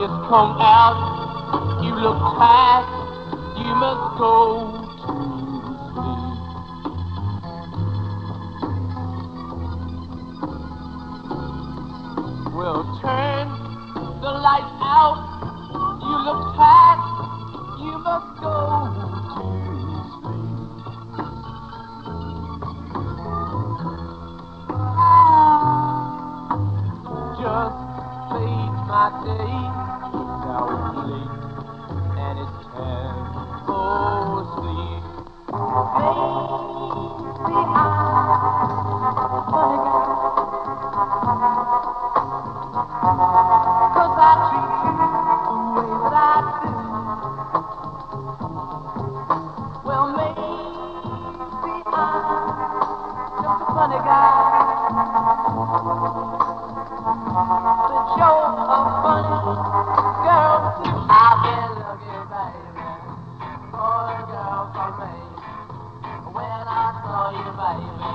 is come out. You look tired, you must go to sleep. Well, turn the lights out. You look tired, you must go to my day. Now it's late and it's time for sleep. Baby, I'm. Cause I treat you the way that I do. Well, maybe I'm just a funny guy. Girl for me. When I saw you, baby,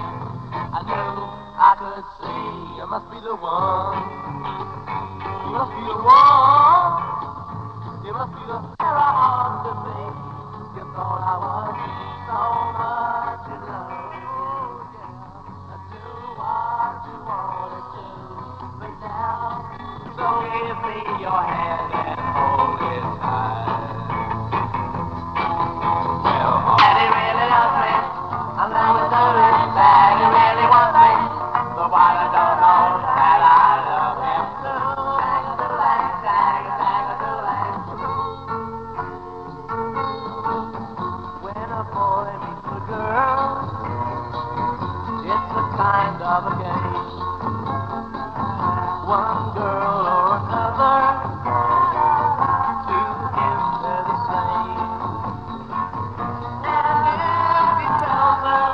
I knew I could see you must be the one. You must be the one. You must be the pair I ought to be. You thought I was so much in love. Yeah. Do a boy meets a girl. It's a kind of a game. One girl or another. To him they're the same. And if he tells her,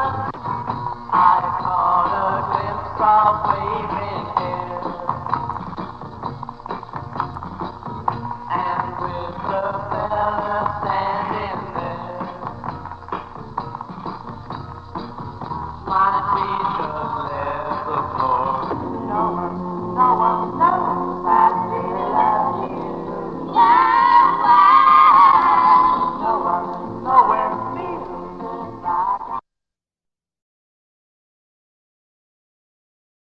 I caught a glimpse of waving